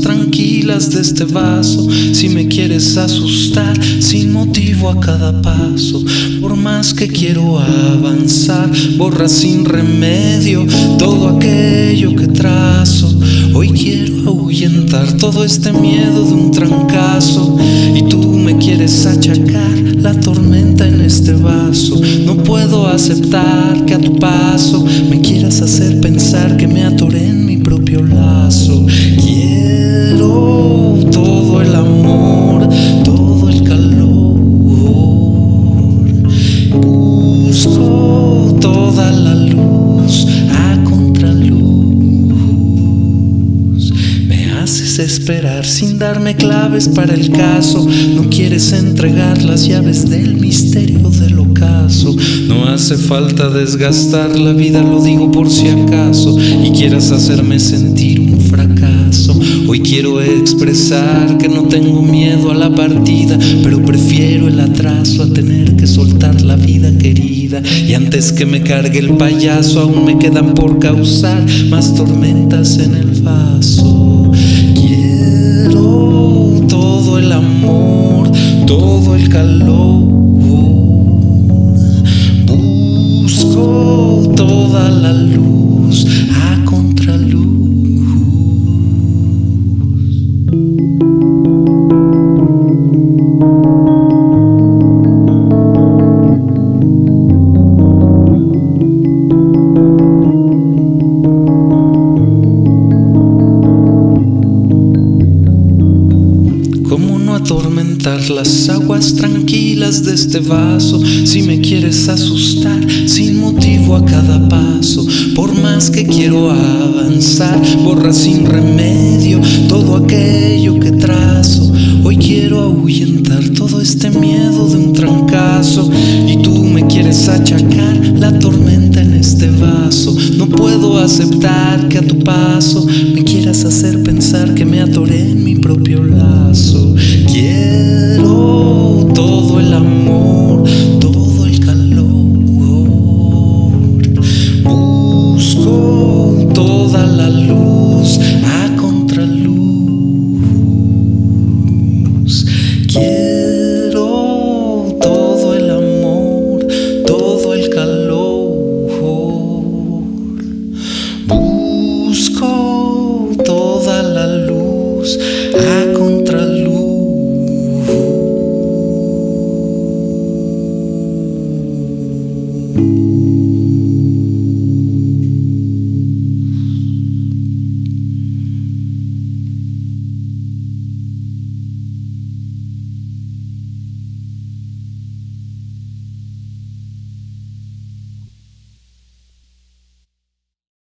tranquilas de este vaso. Si me quieres asustar sin motivo a cada paso, por más que quiero avanzar, borra sin remedio todo aquello que trazo. Hoy quiero ahuyentar todo este miedo de un trancazo y tú me quieres achacar la tormenta en este vaso. No puedo aceptar que a tu paso me quieras hacer pensar que me atoré Quiero todo el amor, todo el calor. Busco toda la luz a contraluz. Me haces esperar sin darme claves para el caso. No quieres entregar las llaves del misterio del ocaso. No hace falta desgastar la vida, lo digo por si acaso. Y quieras hacerme sentir. Hoy quiero expresar que no tengo miedo a la partida, pero prefiero el atraso a tener que soltar la vida querida. Y antes que me cargue el payaso, aún me quedan por causar más tormentas en el vaso. Quiero todo el amor, todo el calor. Atormentar las aguas tranquilas de este vaso? Si me quieres asustar sin motivo a cada paso, por más que quiero avanzar, borra sin remedio todo aquello que trazo. Hoy quiero ahuyentar todo este miedo de un trancazo y tú me quieres achacar la tormenta en este vaso. No puedo aceptar que a tu paso me quieras hacer pensar que me atoré en mi propio lazo. a contraluz. thank